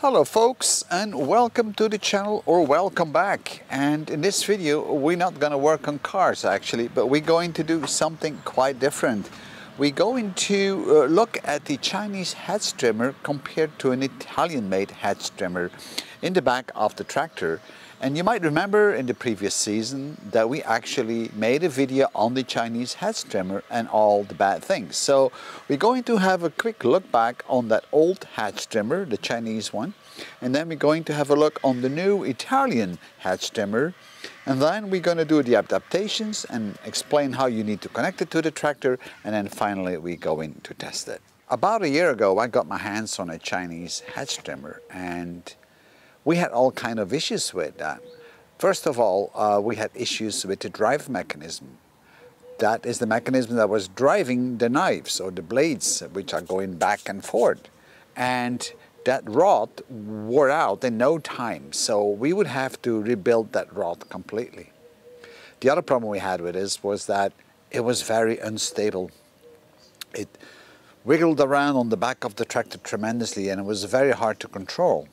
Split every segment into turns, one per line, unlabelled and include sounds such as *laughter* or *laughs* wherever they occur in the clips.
Hello folks and welcome to the channel or welcome back and in this video we're not going to work on cars actually but we're going to do something quite different. We're going to uh, look at the Chinese hedge trimmer compared to an Italian made hedge trimmer in the back of the tractor and you might remember in the previous season that we actually made a video on the Chinese hedge trimmer and all the bad things. So we're going to have a quick look back on that old hedge trimmer, the Chinese one, and then we're going to have a look on the new Italian hedge trimmer, and then we're going to do the adaptations and explain how you need to connect it to the tractor, and then finally we're going to test it. About a year ago I got my hands on a Chinese hedge trimmer and we had all kind of issues with that. First of all, uh, we had issues with the drive mechanism. That is the mechanism that was driving the knives or the blades, which are going back and forth. And that rod wore out in no time, so we would have to rebuild that rod completely. The other problem we had with this was that it was very unstable. It wiggled around on the back of the tractor tremendously and it was very hard to control.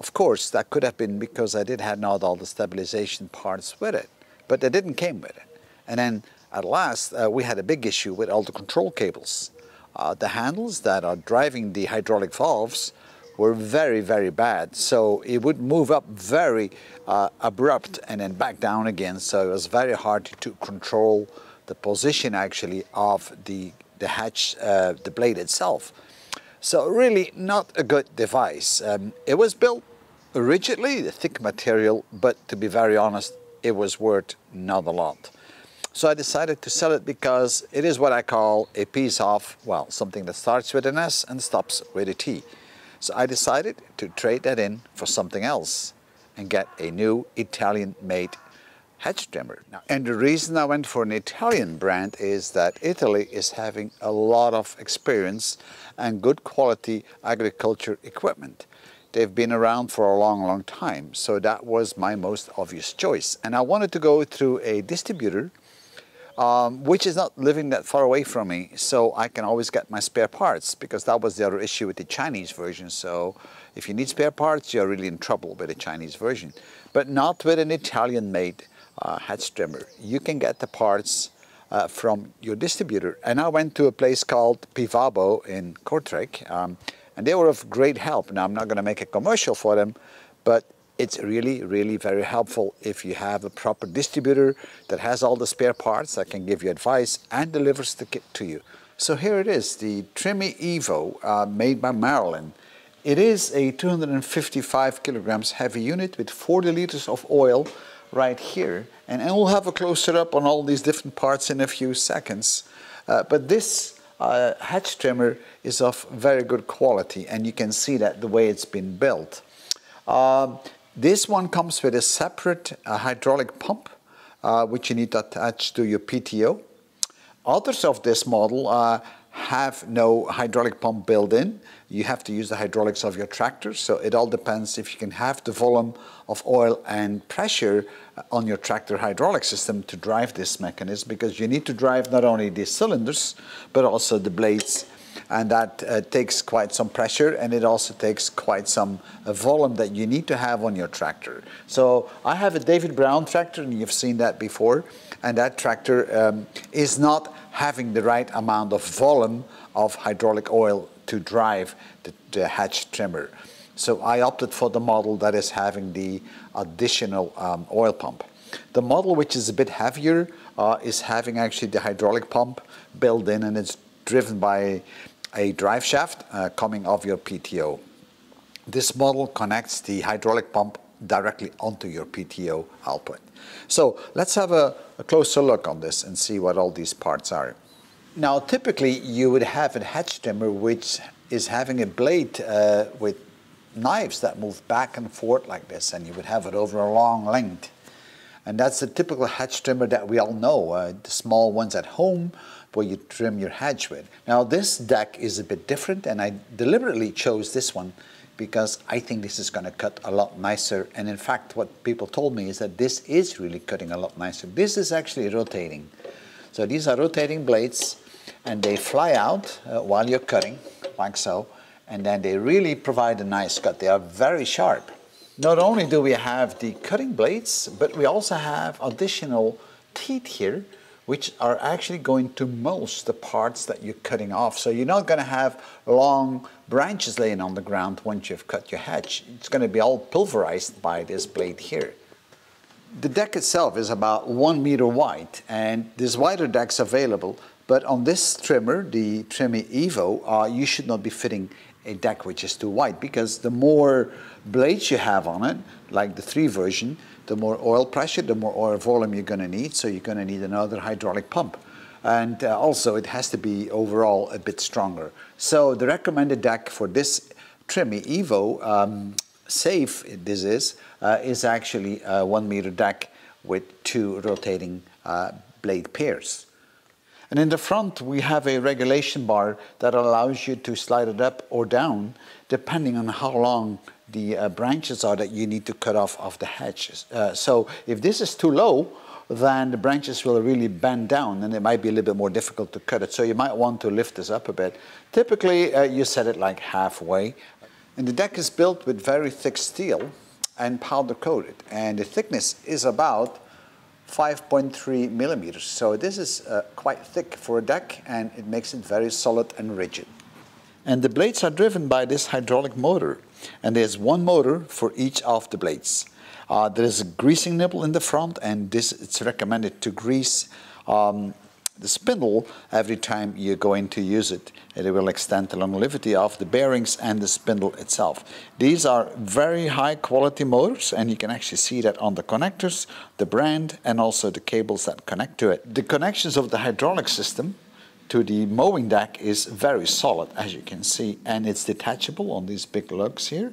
Of course, that could have been because I did have not all the stabilization parts with it, but they didn't came with it. And then at last, uh, we had a big issue with all the control cables. Uh, the handles that are driving the hydraulic valves were very, very bad. So it would move up very uh, abrupt and then back down again. So it was very hard to control the position actually of the, the hatch, uh, the blade itself. So really not a good device. Um, it was built rigidly, a thick material, but to be very honest, it was worth not a lot. So I decided to sell it because it is what I call a piece of, well, something that starts with an S and stops with a T. So I decided to trade that in for something else and get a new Italian-made hedge trimmer. Now, and the reason I went for an Italian brand is that Italy is having a lot of experience and good quality agriculture equipment. They've been around for a long, long time, so that was my most obvious choice. And I wanted to go through a distributor um, which is not living that far away from me, so I can always get my spare parts, because that was the other issue with the Chinese version. So if you need spare parts, you're really in trouble with the Chinese version. But not with an Italian-made uh, hedge trimmer. You can get the parts uh, from your distributor. And I went to a place called Pivabo in Kortrijk, um, and they were of great help. Now, I'm not going to make a commercial for them, but it's really, really very helpful if you have a proper distributor that has all the spare parts that can give you advice and delivers the kit to you. So here it is, the Trimmy Evo uh, made by Marolin. It is a 255 kilograms heavy unit with 40 liters of oil right here. And, and we'll have a closer up on all these different parts in a few seconds. Uh, but this uh, hedge trimmer is of very good quality and you can see that the way it's been built. Um, this one comes with a separate uh, hydraulic pump, uh, which you need to attach to your PTO. Others of this model uh, have no hydraulic pump built in. You have to use the hydraulics of your tractor, so it all depends if you can have the volume of oil and pressure on your tractor hydraulic system to drive this mechanism because you need to drive not only the cylinders but also the blades and that uh, takes quite some pressure and it also takes quite some uh, volume that you need to have on your tractor. So I have a David Brown tractor and you've seen that before and that tractor um, is not having the right amount of volume of hydraulic oil to drive the, the hedge trimmer. So I opted for the model that is having the additional um, oil pump. The model which is a bit heavier uh, is having actually the hydraulic pump built in and it's driven by a drive shaft uh, coming off your PTO. This model connects the hydraulic pump directly onto your PTO output. So let's have a, a, closer look on this and see what all these parts are. Now typically you would have a hedge trimmer which is having a blade uh, with knives that move back and forth like this and you would have it over a long length. And that's the typical hedge trimmer that we all know, uh, the small ones at home where you trim your hedge with. Now this deck is a bit different and I deliberately chose this one because I think this is going to cut a lot nicer and in fact what people told me is that this is really cutting a lot nicer. This is actually rotating. So these are rotating blades and they fly out uh, while you're cutting like so and then they really provide a nice cut. They are very sharp. Not only do we have the cutting blades, but we also have additional teeth here which are actually going to mulch the parts that you're cutting off. So you're not going to have long branches laying on the ground once you've cut your hedge. It's going to be all pulverized by this blade here. The deck itself is about one meter wide and there's wider decks available but on this trimmer, the Trimmy Evo, uh, you should not be fitting a deck which is too wide because the more blades you have on it, like the 3 version, the more oil pressure, the more oil volume you're going to need, so you're going to need another hydraulic pump. And uh, also it has to be overall a bit stronger. So the recommended deck for this Trimmy Evo um, Safe, this is, uh, is actually a one meter deck with two rotating uh, blade pairs. And in the front, we have a regulation bar that allows you to slide it up or down depending on how long the uh, branches are that you need to cut off of the hedges. Uh, so if this is too low, then the branches will really bend down and it might be a little bit more difficult to cut it. So you might want to lift this up a bit. Typically, uh, you set it like halfway. And the deck is built with very thick steel and powder coated. And the thickness is about 5.3 millimeters. So this is uh, quite thick for a deck and it makes it very solid and rigid. And the blades are driven by this hydraulic motor and there's one motor for each of the blades. Uh, there is a greasing nipple in the front and this it's recommended to grease um, the spindle every time you're going to use it. It will extend the longevity of the bearings and the spindle itself. These are very high quality motors and you can actually see that on the connectors, the brand and also the cables that connect to it. The connections of the hydraulic system to the mowing deck is very solid as you can see and it's detachable on these big lugs here.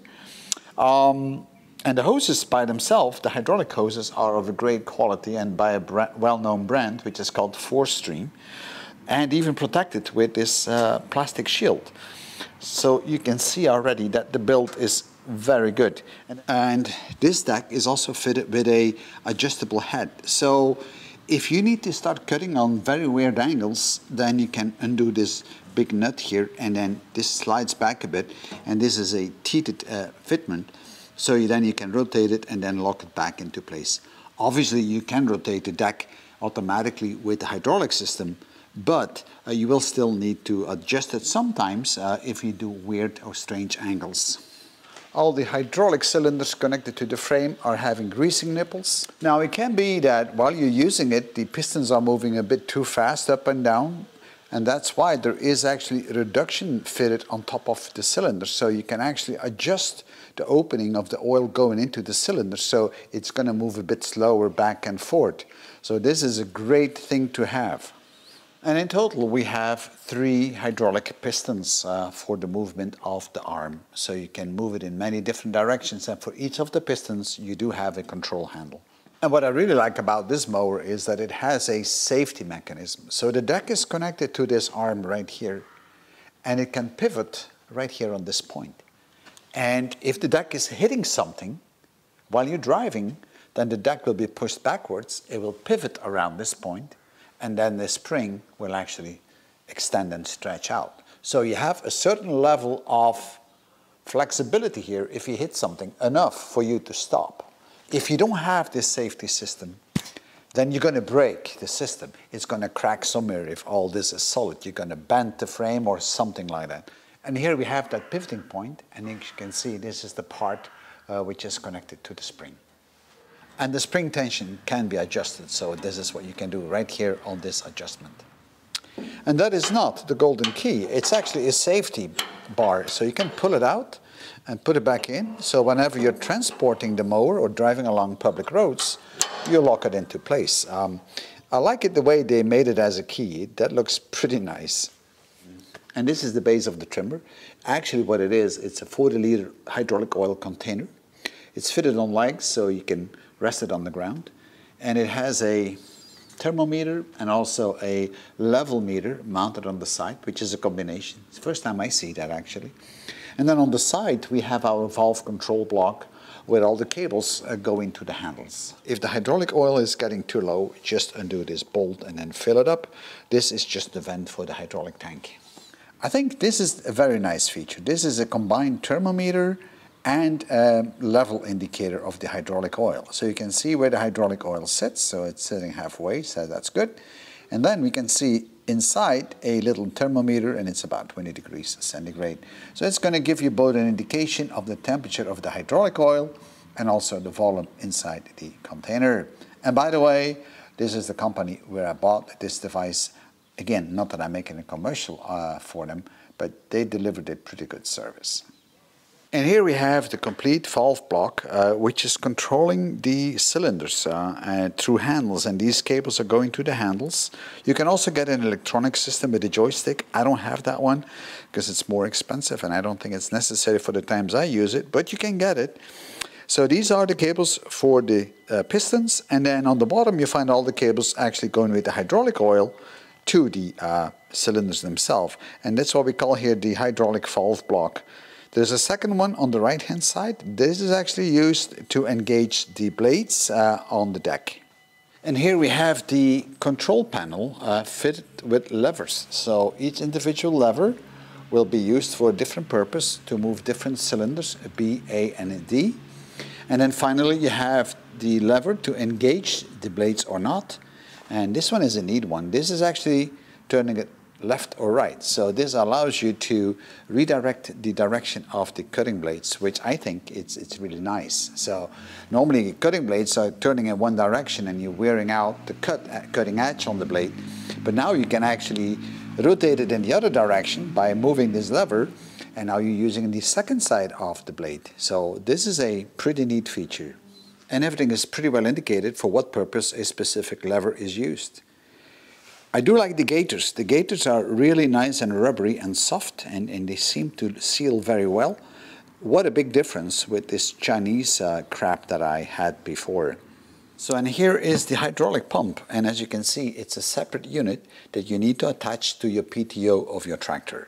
Um, and the hoses by themselves, the hydraulic hoses, are of a great quality and by a well-known brand, which is called Forstream, and even protected with this uh, plastic shield. So you can see already that the build is very good. And, and this deck is also fitted with a adjustable head. So if you need to start cutting on very weird angles, then you can undo this big nut here and then this slides back a bit and this is a teeted uh, fitment so you, then you can rotate it and then lock it back into place. Obviously you can rotate the deck automatically with the hydraulic system, but uh, you will still need to adjust it sometimes uh, if you do weird or strange angles. All the hydraulic cylinders connected to the frame are having greasing nipples. Now it can be that while you're using it, the pistons are moving a bit too fast up and down, and that's why there is actually a reduction fitted on top of the cylinder, so you can actually adjust the opening of the oil going into the cylinder so it's going to move a bit slower back and forth. So this is a great thing to have. And in total we have three hydraulic pistons uh, for the movement of the arm. So you can move it in many different directions and for each of the pistons you do have a control handle. And what I really like about this mower is that it has a safety mechanism. So the deck is connected to this arm right here and it can pivot right here on this point. And if the deck is hitting something while you're driving, then the deck will be pushed backwards. It will pivot around this point, and then the spring will actually extend and stretch out. So you have a certain level of flexibility here if you hit something enough for you to stop. If you don't have this safety system, then you're going to break the system. It's going to crack somewhere if all this is solid. You're going to bend the frame or something like that. And here we have that pivoting point, and you can see this is the part uh, which is connected to the spring. And the spring tension can be adjusted, so this is what you can do right here on this adjustment. And that is not the golden key, it's actually a safety bar, so you can pull it out and put it back in, so whenever you're transporting the mower or driving along public roads, you lock it into place. Um, I like it the way they made it as a key, that looks pretty nice. And this is the base of the trimmer. Actually what it is, it's a 40 liter hydraulic oil container. It's fitted on legs so you can rest it on the ground. And it has a thermometer and also a level meter mounted on the side, which is a combination. It's the first time I see that actually. And then on the side we have our valve control block where all the cables uh, go into the handles. If the hydraulic oil is getting too low, just undo this bolt and then fill it up. This is just the vent for the hydraulic tank. I think this is a very nice feature. This is a combined thermometer and a level indicator of the hydraulic oil. So you can see where the hydraulic oil sits, so it's sitting halfway, so that's good. And then we can see inside a little thermometer and it's about 20 degrees centigrade. So it's going to give you both an indication of the temperature of the hydraulic oil and also the volume inside the container. And by the way, this is the company where I bought this device. Again, not that I'm making a commercial uh, for them, but they delivered a pretty good service. And here we have the complete valve block, uh, which is controlling the cylinders uh, uh, through handles, and these cables are going to the handles. You can also get an electronic system with a joystick. I don't have that one because it's more expensive, and I don't think it's necessary for the times I use it, but you can get it. So these are the cables for the uh, pistons, and then on the bottom you find all the cables actually going with the hydraulic oil to the uh, cylinders themselves, and that's what we call here the hydraulic valve block. There's a second one on the right hand side. This is actually used to engage the blades uh, on the deck. And here we have the control panel uh, fitted with levers. So each individual lever will be used for a different purpose to move different cylinders, B, A, and D. And then finally you have the lever to engage the blades or not. And this one is a neat one. This is actually turning it left or right. So this allows you to redirect the direction of the cutting blades, which I think it's, it's really nice. So normally cutting blades are turning in one direction and you're wearing out the cut, uh, cutting edge on the blade. But now you can actually rotate it in the other direction by moving this lever and now you're using the second side of the blade. So this is a pretty neat feature. And everything is pretty well indicated for what purpose a specific lever is used. I do like the gaiters. The gaiters are really nice and rubbery and soft and, and they seem to seal very well. What a big difference with this Chinese uh, crap that I had before. So and here is the hydraulic pump and as you can see it's a separate unit that you need to attach to your PTO of your tractor.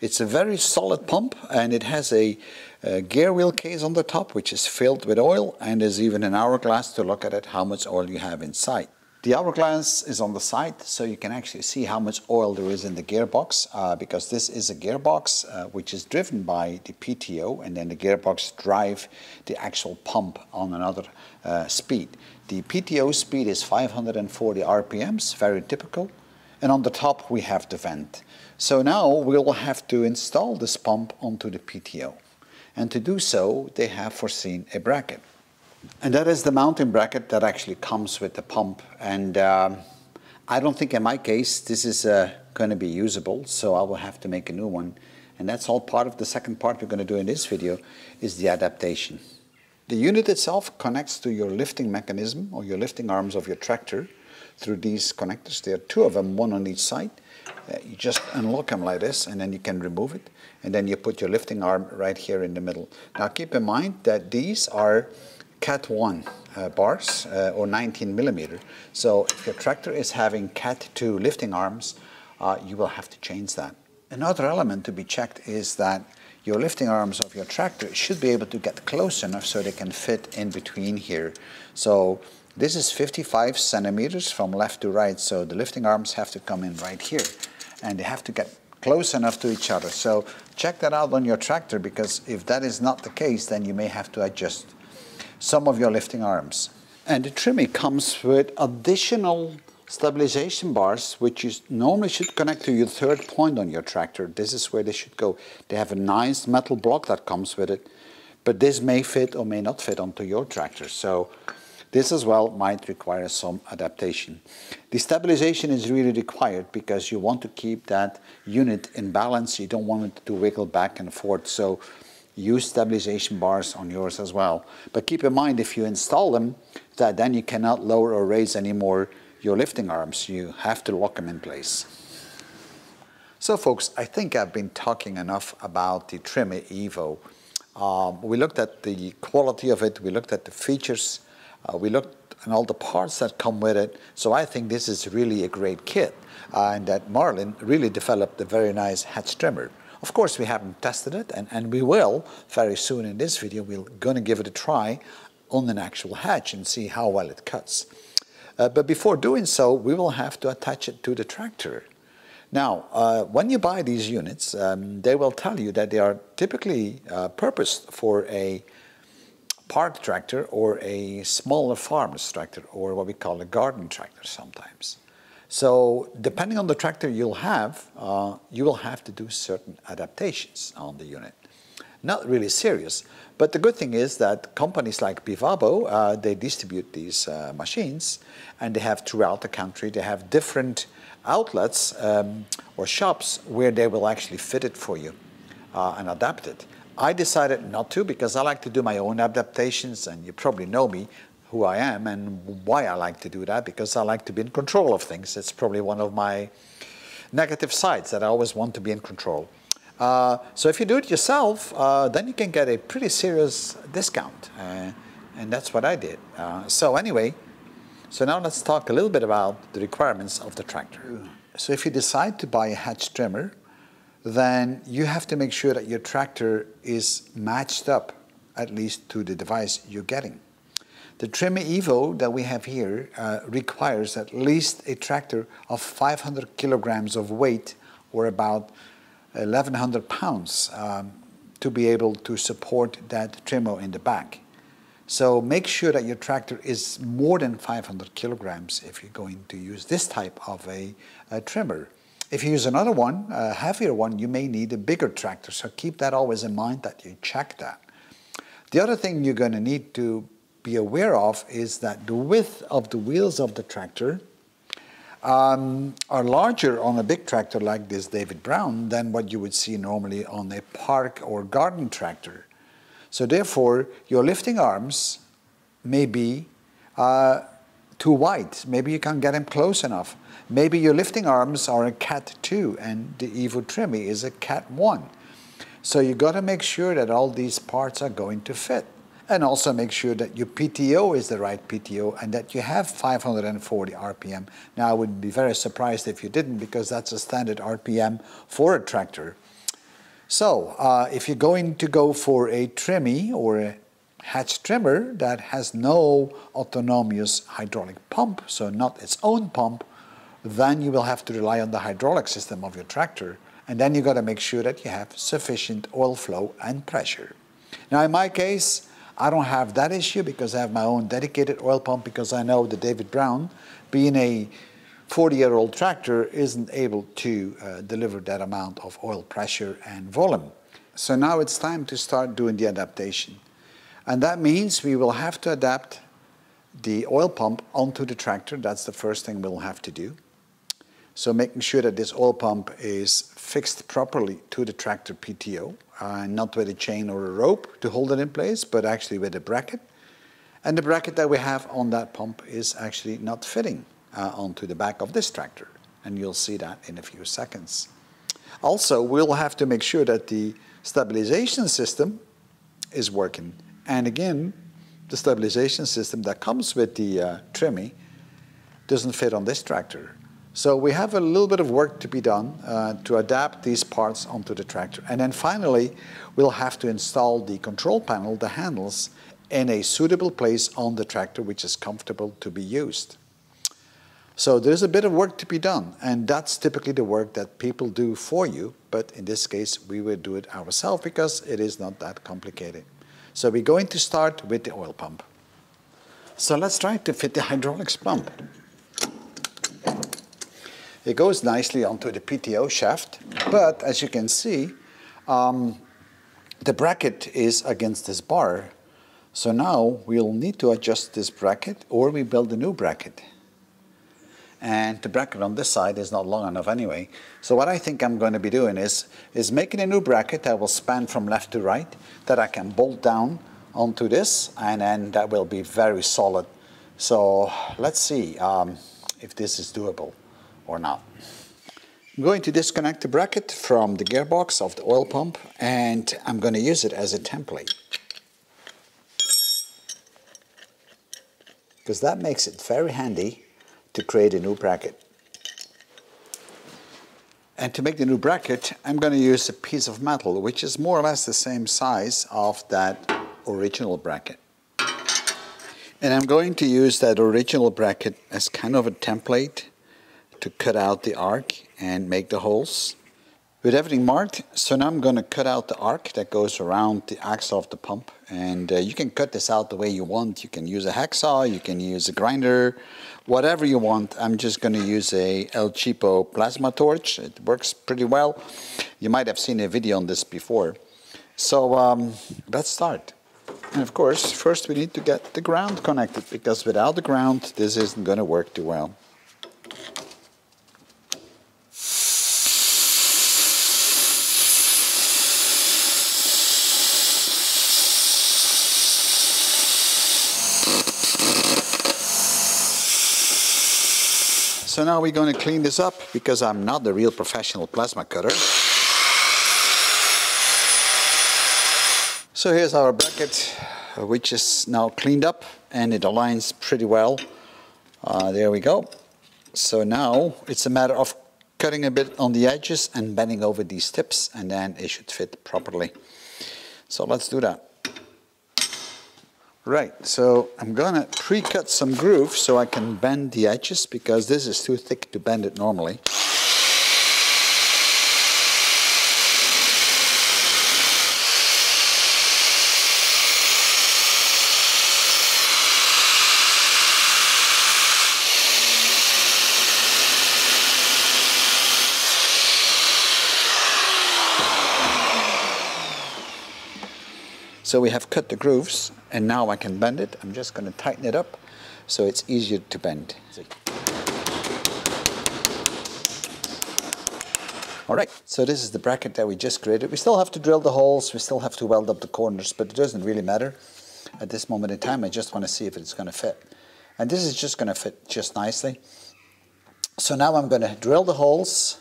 It's a very solid pump and it has a, a gear wheel case on the top which is filled with oil and there's even an hourglass to look at it how much oil you have inside. The hourglass is on the side, so you can actually see how much oil there is in the gearbox, uh, because this is a gearbox uh, which is driven by the PTO, and then the gearbox drive the actual pump on another uh, speed. The PTO speed is 540 RPMs, very typical, and on the top we have the vent. So now we'll have to install this pump onto the PTO, and to do so they have foreseen a bracket. And that is the mounting bracket that actually comes with the pump. And um, I don't think in my case this is uh, going to be usable, so I will have to make a new one. And that's all part of the second part we're going to do in this video is the adaptation. The unit itself connects to your lifting mechanism or your lifting arms of your tractor through these connectors. There are two of them, one on each side. Uh, you just unlock them like this and then you can remove it. And then you put your lifting arm right here in the middle. Now keep in mind that these are Cat 1 uh, bars uh, or 19 millimeter. So if your tractor is having Cat 2 lifting arms, uh, you will have to change that. Another element to be checked is that your lifting arms of your tractor should be able to get close enough so they can fit in between here. So this is 55 centimeters from left to right, so the lifting arms have to come in right here and they have to get close enough to each other. So check that out on your tractor because if that is not the case, then you may have to adjust some of your lifting arms. And the Trimmy comes with additional stabilization bars, which you normally should connect to your third point on your tractor. This is where they should go. They have a nice metal block that comes with it, but this may fit or may not fit onto your tractor. So this as well might require some adaptation. The stabilization is really required because you want to keep that unit in balance. You don't want it to wiggle back and forth. So use stabilization bars on yours as well. But keep in mind if you install them that then you cannot lower or raise anymore your lifting arms. You have to lock them in place. So folks, I think I've been talking enough about the Trimmy Evo. Um, we looked at the quality of it, we looked at the features, uh, we looked at all the parts that come with it. So I think this is really a great kit uh, and that Marolin really developed a very nice hatch trimmer. Of course, we haven't tested it, and, and we will very soon in this video. We're going to give it a try on an actual hatch and see how well it cuts. Uh, but before doing so, we will have to attach it to the tractor. Now, uh, when you buy these units, um, they will tell you that they are typically uh, purposed for a park tractor or a smaller farmer's tractor or what we call a garden tractor sometimes. So depending on the tractor you'll have, uh, you will have to do certain adaptations on the unit. Not really serious, but the good thing is that companies like Pivabo, uh, they distribute these uh, machines and they have throughout the country, they have different outlets um, or shops where they will actually fit it for you uh, and adapt it. I decided not to because I like to do my own adaptations and you probably know me who I am and why I like to do that because I like to be in control of things. It's probably one of my negative sides that I always want to be in control. Uh, so if you do it yourself, uh, then you can get a pretty serious discount. Uh, and that's what I did. Uh, so anyway, so now let's talk a little bit about the requirements of the tractor. So if you decide to buy a hatch trimmer, then you have to make sure that your tractor is matched up at least to the device you're getting. The Trimmy Evo that we have here uh, requires at least a tractor of 500 kilograms of weight or about 1100 pounds um, to be able to support that Trimmy in the back. So make sure that your tractor is more than 500 kilograms if you're going to use this type of a, a trimmer. If you use another one, a heavier one, you may need a bigger tractor. So keep that always in mind that you check that. The other thing you're going to need to be aware of is that the width of the wheels of the tractor um, are larger on a big tractor like this David Brown than what you would see normally on a park or garden tractor. So therefore, your lifting arms may be uh, too wide. Maybe you can't get them close enough. Maybe your lifting arms are a Cat 2 and the Evo Trimmy is a Cat 1. So you got to make sure that all these parts are going to fit and also make sure that your PTO is the right PTO and that you have 540 RPM. Now I would be very surprised if you didn't because that's a standard RPM for a tractor. So uh, if you're going to go for a trimmy or a hatch trimmer that has no autonomous hydraulic pump, so not its own pump, then you will have to rely on the hydraulic system of your tractor. And then you've got to make sure that you have sufficient oil flow and pressure. Now in my case, I don't have that issue because I have my own dedicated oil pump because I know that David Brown, being a 40-year-old tractor, isn't able to uh, deliver that amount of oil pressure and volume. So now it's time to start doing the adaptation. And that means we will have to adapt the oil pump onto the tractor. That's the first thing we'll have to do. So making sure that this oil pump is fixed properly to the tractor PTO, uh, not with a chain or a rope to hold it in place, but actually with a bracket. And the bracket that we have on that pump is actually not fitting uh, onto the back of this tractor. And you'll see that in a few seconds. Also, we'll have to make sure that the stabilization system is working. And again, the stabilization system that comes with the uh, Trimmy doesn't fit on this tractor. So we have a little bit of work to be done uh, to adapt these parts onto the tractor. And then finally, we'll have to install the control panel, the handles, in a suitable place on the tractor which is comfortable to be used. So there's a bit of work to be done, and that's typically the work that people do for you, but in this case, we will do it ourselves because it is not that complicated. So we're going to start with the oil pump. So let's try to fit the hydraulics pump. It goes nicely onto the PTO shaft, but as you can see, um, the bracket is against this bar. So now we'll need to adjust this bracket or we build a new bracket. And the bracket on this side is not long enough anyway. So what I think I'm going to be doing is, is making a new bracket that will span from left to right that I can bolt down onto this and then that will be very solid. So let's see um, if this is doable or not. I'm going to disconnect the bracket from the gearbox of the oil pump and I'm going to use it as a template. Because that makes it very handy to create a new bracket. And to make the new bracket, I'm going to use a piece of metal which is more or less the same size of that original bracket. And I'm going to use that original bracket as kind of a template to cut out the arc and make the holes. With everything marked, so now I'm going to cut out the arc that goes around the axle of the pump. And uh, you can cut this out the way you want. You can use a hacksaw, you can use a grinder, whatever you want. I'm just going to use a El Cheapo plasma torch. It works pretty well. You might have seen a video on this before. So um, let's start. And of course, first we need to get the ground connected because without the ground, this isn't going to work too well. So now we're going to clean this up because I'm not the real professional plasma cutter. So here's our bracket uh, which is now cleaned up and it aligns pretty well. Uh, there we go. So now it's a matter of cutting a bit on the edges and bending over these tips and then it should fit properly. So let's do that. Right, so I'm gonna pre-cut some grooves so I can bend the edges because this is too thick to bend it normally. So we have cut the grooves and now I can bend it. I'm just going to tighten it up so it's easier to bend. All right, so this is the bracket that we just created. We still have to drill the holes, we still have to weld up the corners, but it doesn't really matter. At this moment in time, I just want to see if it's going to fit. And this is just going to fit just nicely. So now I'm going to drill the holes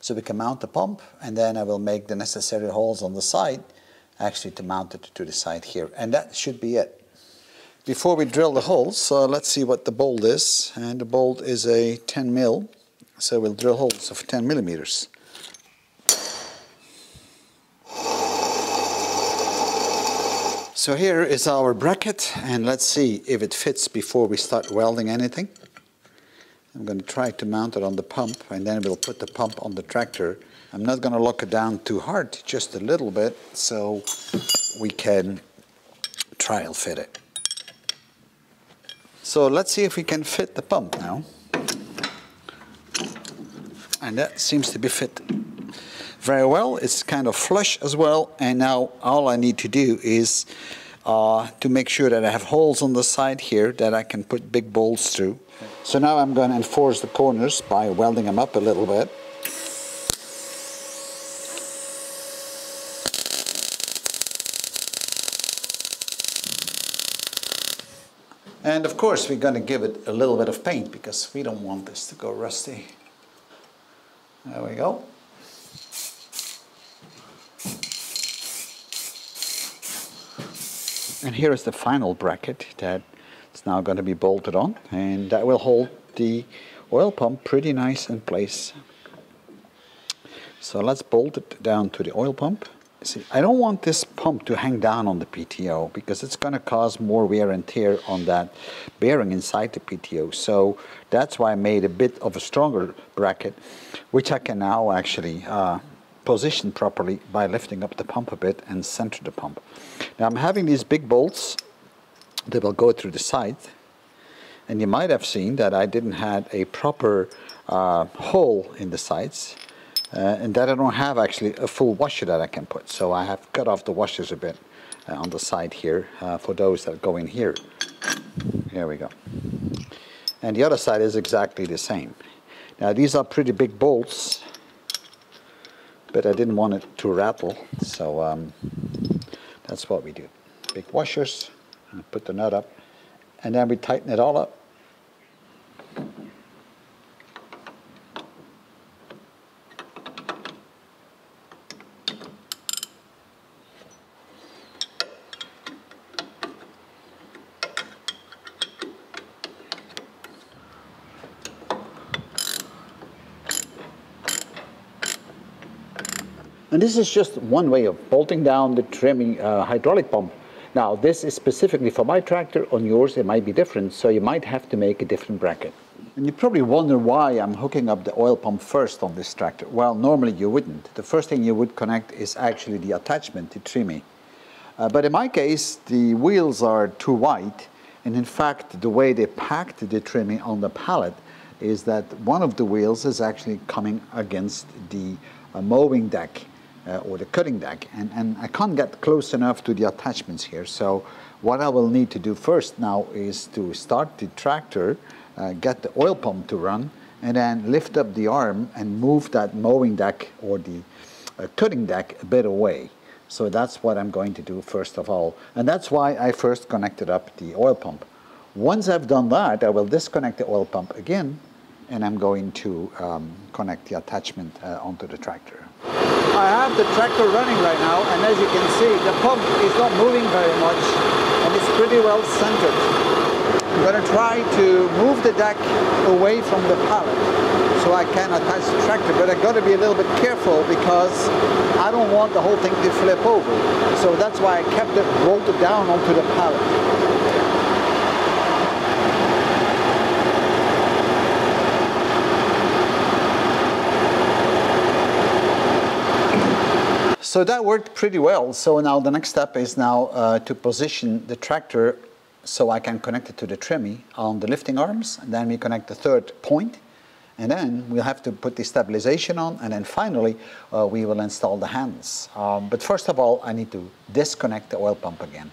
so we can mount the pump, and then I will make the necessary holes on the side actually to mount it to the side here. And that should be it. Before we drill the holes, uh, let's see what the bolt is. And the bolt is a 10 mil, so we'll drill holes of 10 millimeters. So here is our bracket and let's see if it fits before we start welding anything. I'm going to try to mount it on the pump and then we'll put the pump on the tractor I'm not going to lock it down too hard, just a little bit, so we can trial fit it. So let's see if we can fit the pump now. And that seems to be fit very well. It's kind of flush as well. And now all I need to do is uh, to make sure that I have holes on the side here that I can put big bolts through. So now I'm going to enforce the corners by welding them up a little bit. And of course we're going to give it a little bit of paint because we don't want this to go rusty. There we go. And here is the final bracket that is now going to be bolted on and that will hold the oil pump pretty nice in place. So let's bolt it down to the oil pump. See, I don't want this pump to hang down on the PTO because it's going to cause more wear and tear on that bearing inside the PTO. So that's why I made a bit of a stronger bracket, which I can now actually uh, position properly by lifting up the pump a bit and center the pump. Now I'm having these big bolts that will go through the side. And you might have seen that I didn't have a proper uh, hole in the sides. Uh, and that I don't have actually a full washer that I can put. So I have cut off the washers a bit uh, on the side here uh, for those that go in here. Here we go. And the other side is exactly the same. Now these are pretty big bolts, but I didn't want it to rattle, so um, that's what we do. Big washers, put the nut up, and then we tighten it all up And this is just one way of bolting down the trimming uh, hydraulic pump. Now this is specifically for my tractor, on yours it might be different, so you might have to make a different bracket. And you probably wonder why I'm hooking up the oil pump first on this tractor. Well, normally you wouldn't. The first thing you would connect is actually the attachment, the Trimmy. Uh, but in my case, the wheels are too wide. And in fact, the way they packed the trimming on the pallet is that one of the wheels is actually coming against the uh, mowing deck uh, or the cutting deck. And, and I can't get close enough to the attachments here. So what I will need to do first now is to start the tractor uh, get the oil pump to run, and then lift up the arm and move that mowing deck or the uh, cutting deck a bit away. So that's what I'm going to do first of all. And that's why I first connected up the oil pump. Once I've done that, I will disconnect the oil pump again, and I'm going to um, connect the attachment uh, onto the tractor. I have the tractor running right now, and as you can see, the pump is not moving very much, and it's pretty well centered. I'm going to try to move the deck away from the pallet so I can attach the tractor, but I've got to be a little bit careful because I don't want the whole thing to flip over. So that's why I kept it bolted down onto the pallet. So that worked pretty well. So now the next step is now uh, to position the tractor so I can connect it to the Trimmy on the lifting arms, and then we connect the third point, and then we'll have to put the stabilization on, and then finally uh, we will install the handles. Um, but first of all, I need to disconnect the oil pump again.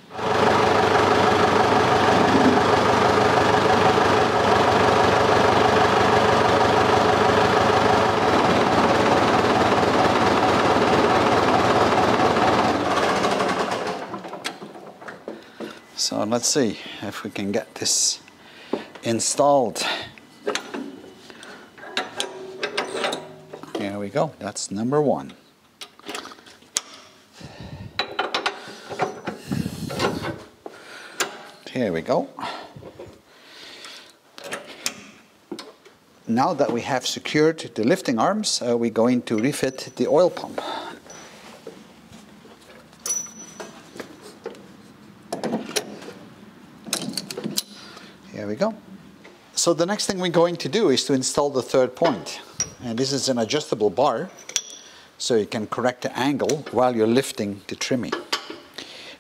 So let's see if we can get this installed. Here we go, that's number one. Here we go. Now that we have secured the lifting arms, uh, we're going to refit the oil pump. We go. So the next thing we're going to do is to install the third point. And this is an adjustable bar, so you can correct the angle while you're lifting the trimming.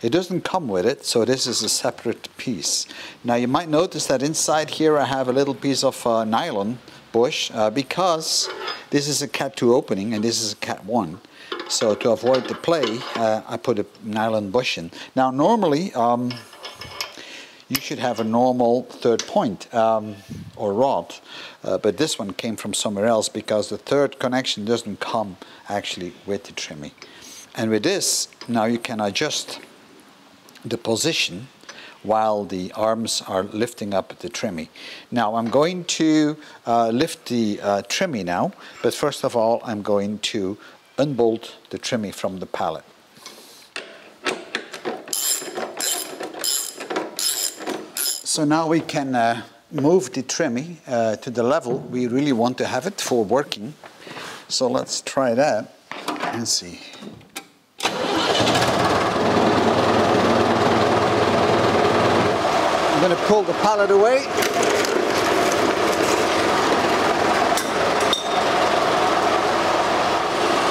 It doesn't come with it, so this is a separate piece. Now you might notice that inside here I have a little piece of uh, nylon bush uh, because this is a Cat 2 opening and this is a Cat 1. So to avoid the play, uh, I put a nylon bush in. Now normally, um, you should have a normal third point um, or rod. Uh, but this one came from somewhere else because the third connection doesn't come actually with the Trimmy. And with this, now you can adjust the position while the arms are lifting up the Trimmy. Now I'm going to uh, lift the uh, Trimmy now, but first of all I'm going to unbolt the Trimmy from the pallet. So now we can uh, move the Trimmy uh, to the level we really want to have it for working. So let's try that and see. I'm going to pull the pallet away.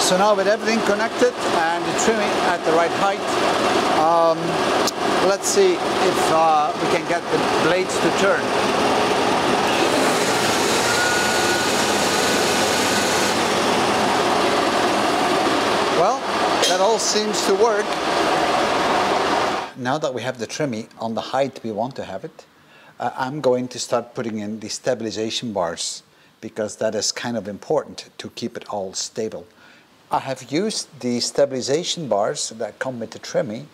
So now with everything connected and the trimming at the right height, um, let's see if uh, we can get the blades to turn. Well, that all seems to work. Now that we have the trimmy on the height we want to have it, uh, I'm going to start putting in the stabilization bars because that is kind of important to keep it all stable. I have used the stabilization bars that come with the Trimmy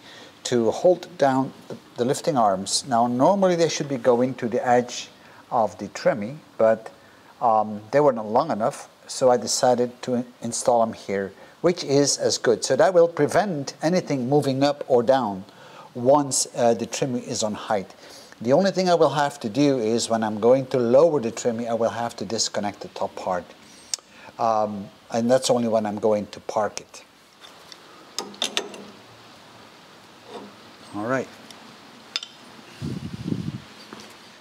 to hold down the, the, lifting arms. Now normally they should be going to the edge of the Trimmy, but um, they were not long enough, so I decided to install them here, which is as good. So that will prevent anything moving up or down once uh, the Trimmy is on height. The only thing I will have to do is when I'm going to lower the Trimmy, I will have to disconnect the top part. Um, and that's only when I'm going to park it. All right.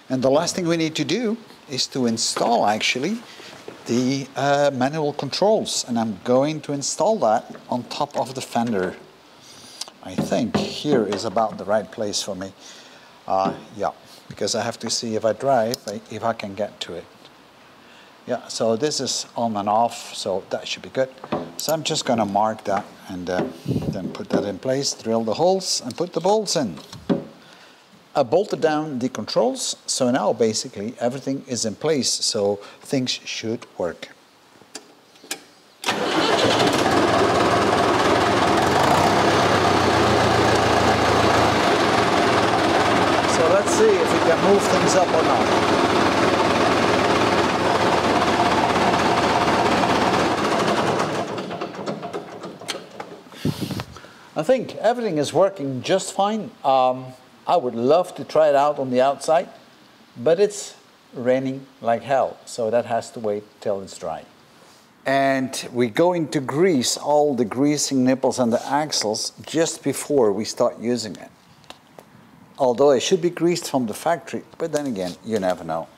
And the last thing we need to do is to install actually the uh, manual controls and I'm going to install that on top of the fender. I think here is about the right place for me. Uh, yeah, because I have to see if I drive, if I can get to it. Yeah, so this is on and off, so that should be good. So I'm just going to mark that and uh, then put that in place, drill the holes and put the bolts in. I bolted down the controls, so now basically everything is in place, so things should work. So let's see if we can move things up or not. I think everything is working just fine. Um, I would love to try it out on the outside, but it's raining like hell, so that has to wait till it's dry. And we're going to grease all the greasing nipples and the axles just before we start using it. Although it should be greased from the factory, but then again, you never know.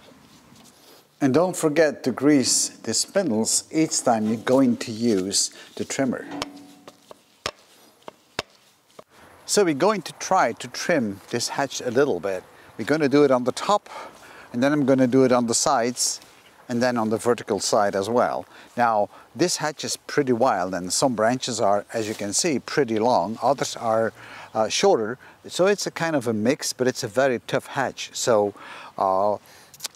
And don't forget to grease the spindles each time you're going to use the trimmer. So we're going to try to trim this hatch a little bit. We're going to do it on the top and then I'm going to do it on the sides and then on the vertical side as well. Now this hatch is pretty wild and some branches are, as you can see, pretty long, others are uh, shorter. So it's a kind of a mix, but it's a very tough hatch. So uh,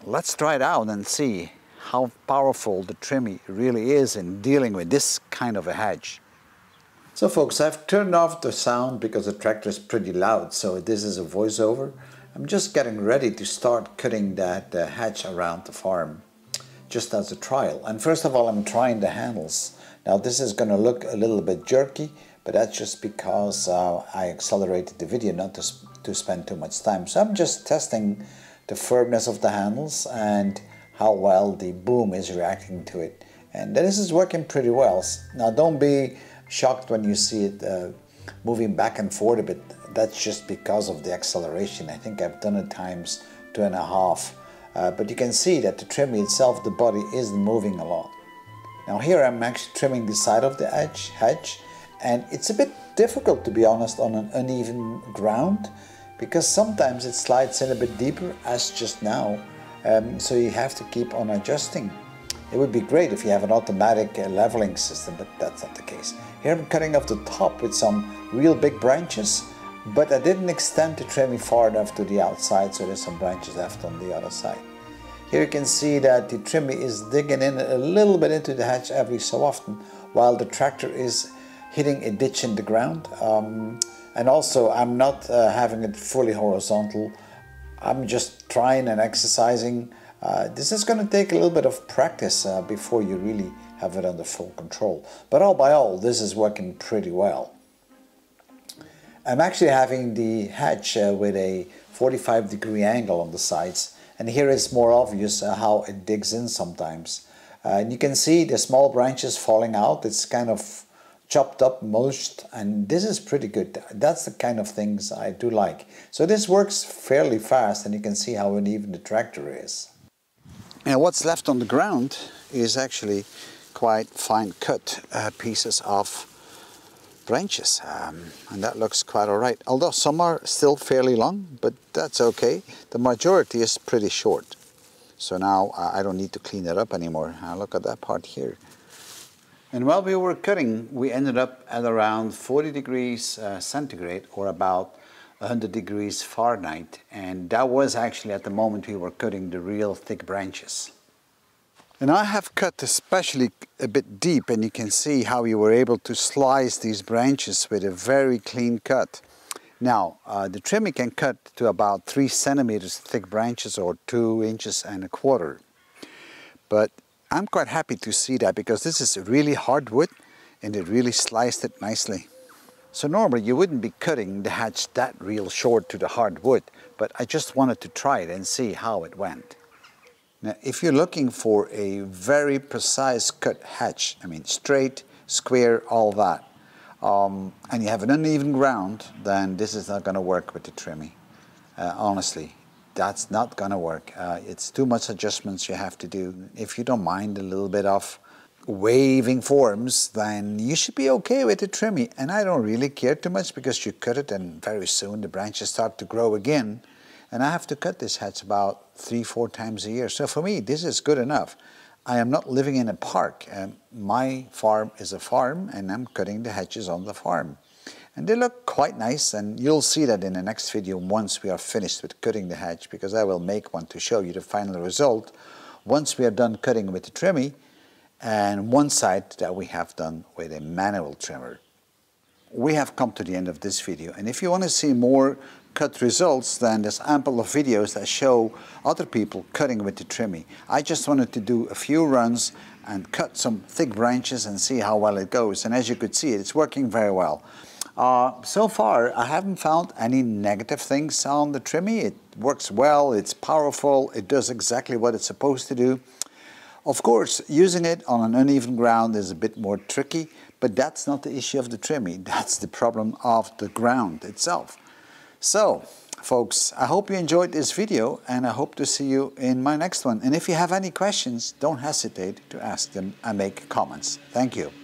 let's try it out and see how powerful the Trimmy really is in dealing with this kind of a hatch. So folks, I've turned off the sound because the tractor is pretty loud, so this is a voiceover. I'm just getting ready to start cutting that uh, hatch around the farm, just as a trial. And first of all, I'm trying the handles. Now this is going to look a little bit jerky, but that's just because uh, I accelerated the video not to, to spend too much time. So I'm just testing the firmness of the handles and how well the boom is reacting to it. And this is working pretty well. Now don't be shocked when you see it uh, moving back and forth a bit. That's just because of the acceleration. I think I've done it times two and a half. Uh, but you can see that the trim itself, the body isn't moving a lot. Now here I'm actually trimming the side of the edge hedge and it's a bit difficult to be honest on an uneven ground because sometimes it slides in a bit deeper as just now um, so you have to keep on adjusting. It would be great if you have an automatic uh, leveling system but that's not the case. Here I'm cutting off the top with some real big branches, but I didn't extend the trimming far enough to the outside, so there's some branches left on the other side. Here you can see that the trimmy is digging in a little bit into the hatch every so often, while the tractor is hitting a ditch in the ground. Um, and also I'm not uh, having it fully horizontal. I'm just trying and exercising. Uh, this is going to take a little bit of practice uh, before you really have it under full control. But all by all, this is working pretty well. I'm actually having the hatch uh, with a 45 degree angle on the sides and here it's more obvious uh, how it digs in sometimes. Uh, and you can see the small branches falling out, it's kind of chopped up, mulched, and this is pretty good. That's the kind of things I do like. So this works fairly fast and you can see how uneven the tractor is. And what's left on the ground is actually quite fine cut uh, pieces of branches um, and that looks quite all right. Although some are still fairly long but that's okay. The majority is pretty short. So now uh, I don't need to clean it up anymore. Uh, look at that part here. And while we were cutting we ended up at around 40 degrees uh, centigrade or about 100 degrees Fahrenheit and that was actually at the moment we were cutting the real thick branches and I have cut especially a bit deep and you can see how you were able to slice these branches with a very clean cut. Now, uh, the trimmer can cut to about three centimeters thick branches or two inches and a quarter. But I'm quite happy to see that because this is really hard wood and it really sliced it nicely. So normally you wouldn't be cutting the hatch that real short to the hard wood, but I just wanted to try it and see how it went. Now, if you're looking for a very precise cut hatch, I mean straight, square, all that, um, and you have an uneven ground, then this is not going to work with the Trimmy, uh, honestly. that's not gonna work. Uh, it's too much adjustments you have to do. If you don't mind a little bit of waving forms, then you should be okay with the trimming. And I don't really care too much because you cut it and very soon the branches start to grow again. And I have to cut this hedge about three, four times a year. So for me, this is good enough. I am not living in a park. Um, my farm is a farm and I'm cutting the hedges on the farm. And they look quite nice and you'll see that in the next video once we are finished with cutting the hedge because I will make one to show you the final result once we are done cutting with the trimmy and one side that we have done with a manual trimmer. We have come to the end of this video and if you want to see more cut results then there's ample of videos that show other people cutting with the trimmy. I just wanted to do a few runs and cut some thick branches and see how well it goes and as you could see it's working very well. Uh, so far, I haven't found any negative things on the Trimmy. It works well, it's powerful, it does exactly what it's supposed to do. Of course, using it on an uneven ground is a bit more tricky, but that's not the issue of the Trimmy. *laughs* That's the problem of the ground itself. So, folks, I hope you enjoyed this video and I hope to see you in my next one. And if you have any questions, don't hesitate to ask them and make comments. Thank you.